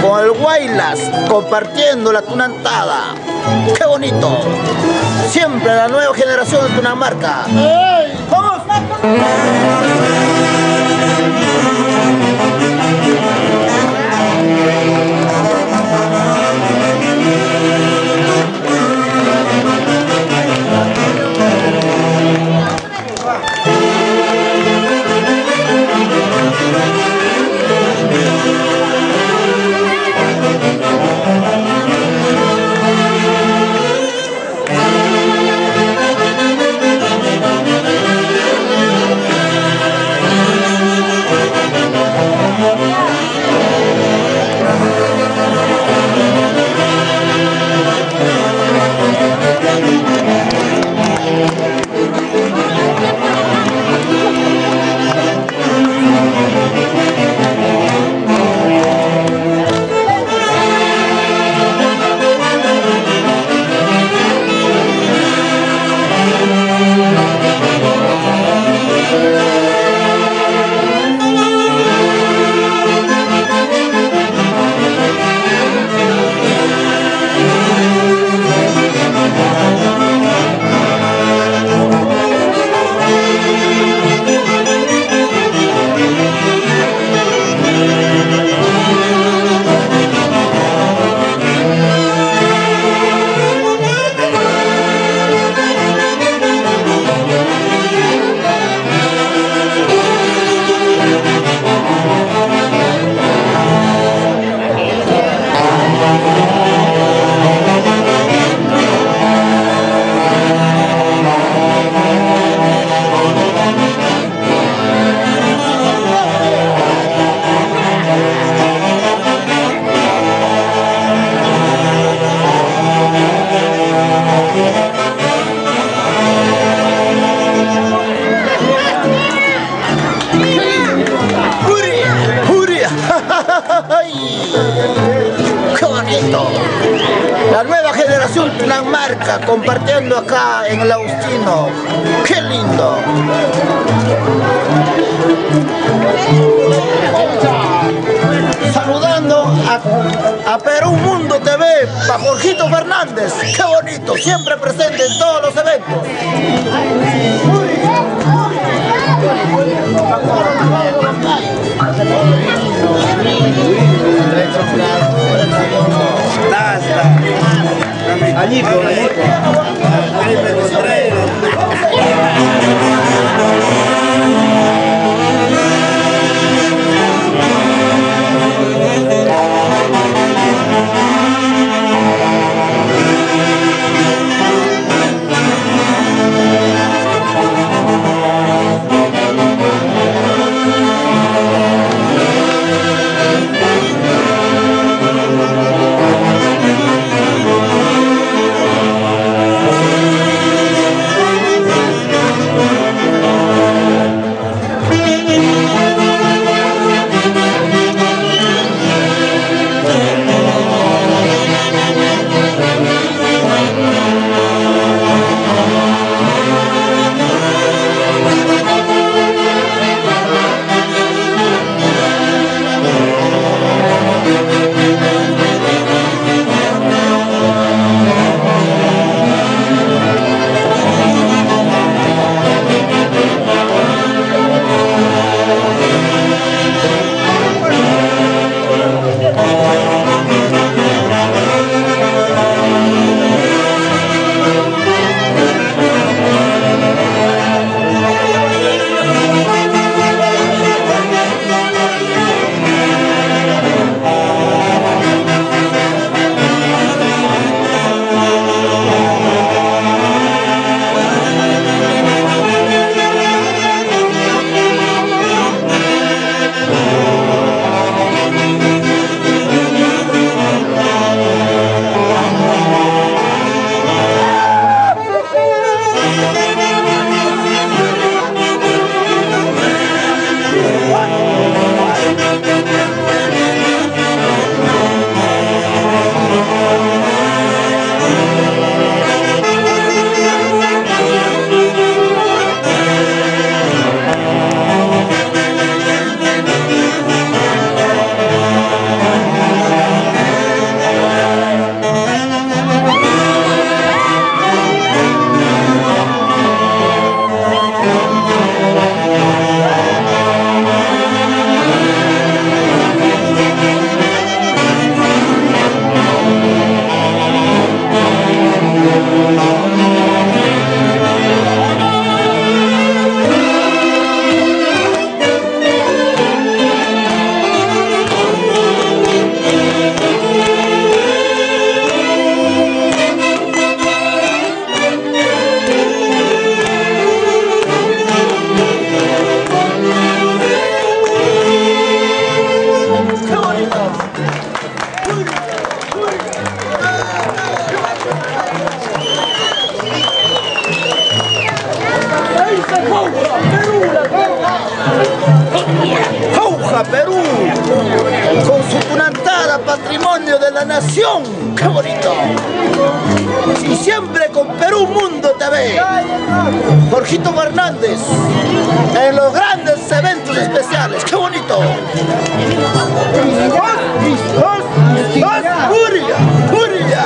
Con el Guaylas, compartiendo la tunantada. ¡Qué bonito! Siempre la nueva generación de Tunamarca. ¡Vamos! Generación Marca compartiendo acá en el Agustino. ¡Qué lindo! Saludando a, a Perú Mundo TV, para Jorgito Fernández. ¡Qué bonito! Siempre presente en todos los eventos. 啊你说 ¡Qué bonito! Y siempre con Perú Mundo TV. Jorgito Fernández en los grandes eventos especiales. ¡Qué bonito! ¡Furia! ¡Furia!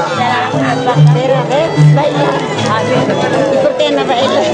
¿Y por qué no bailas?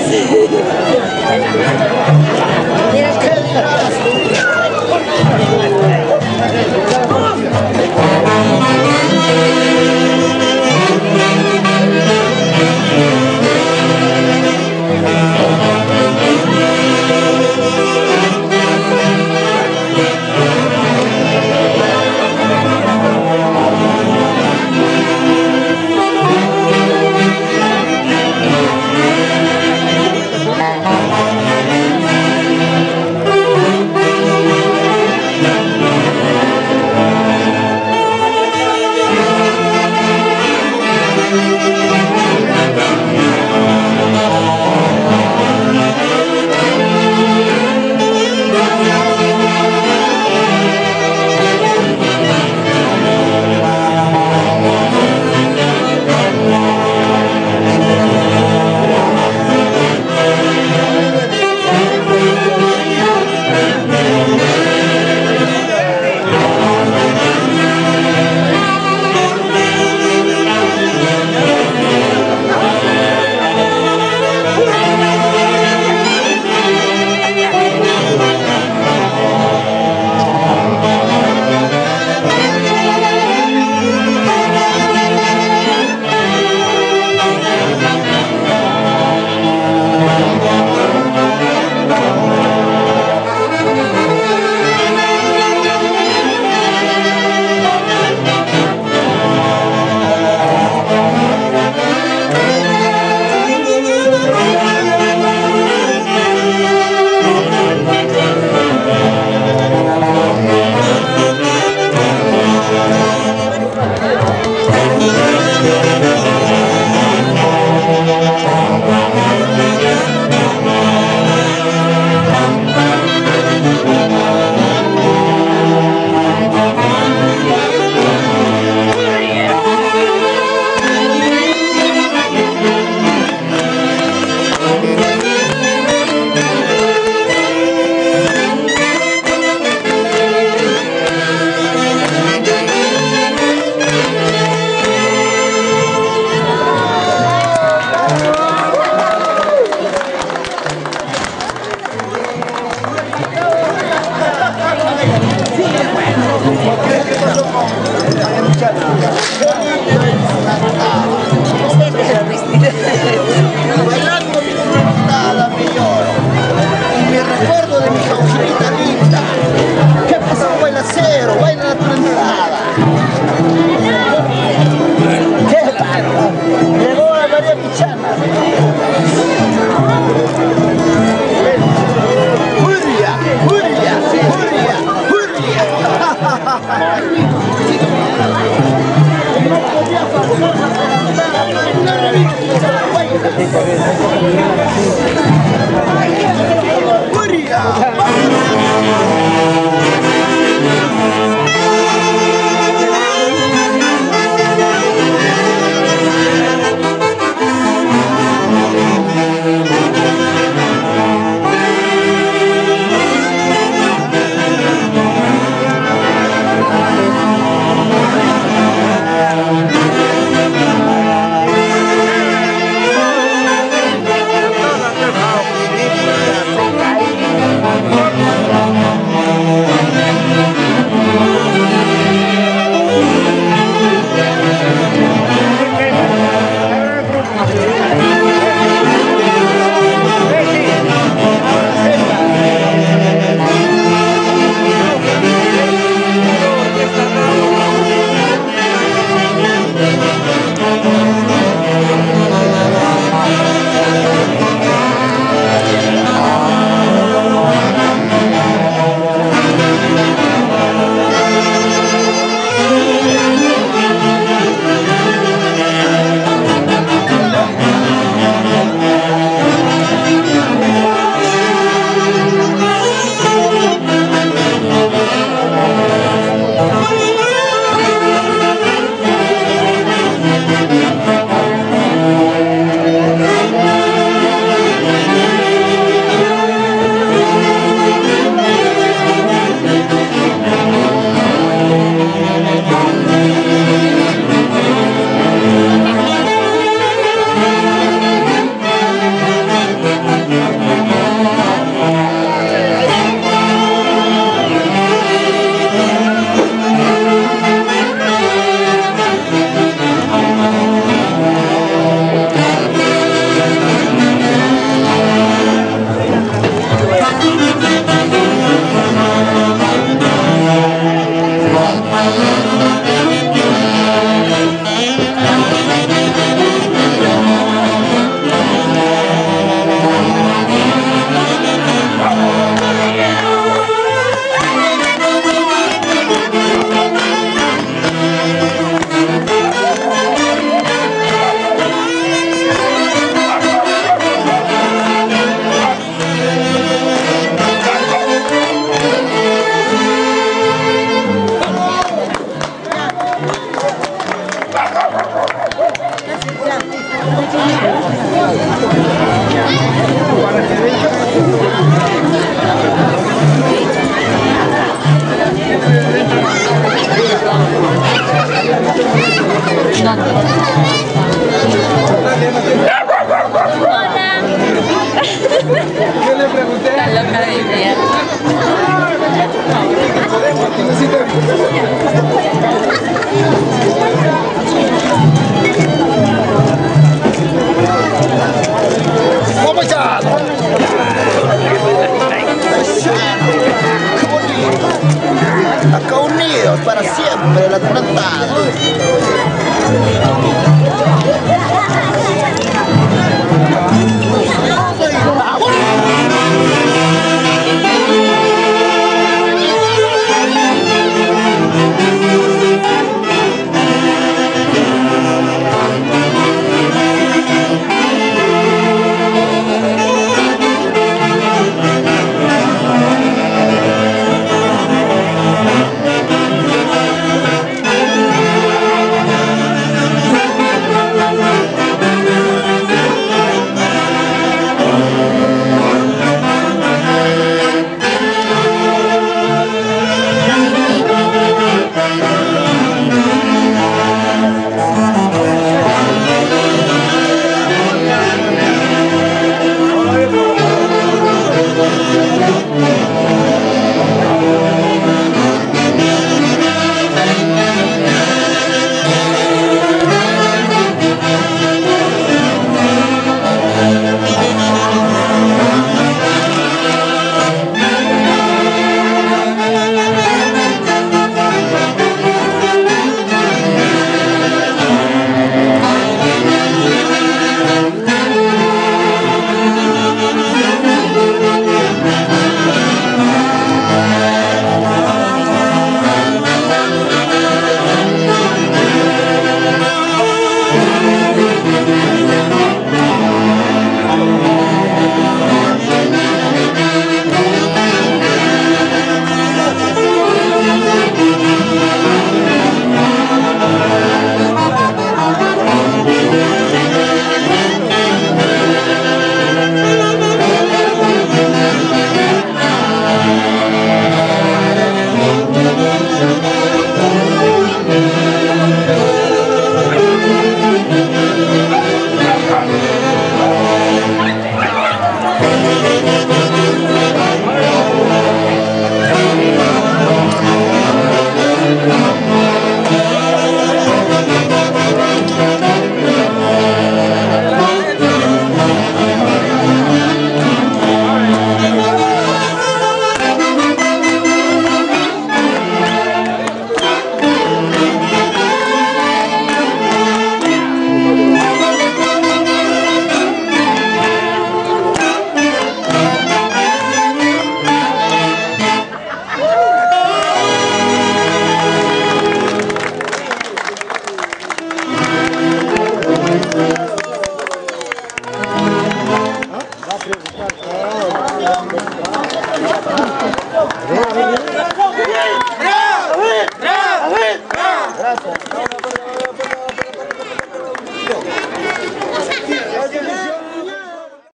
Para siempre la plantada.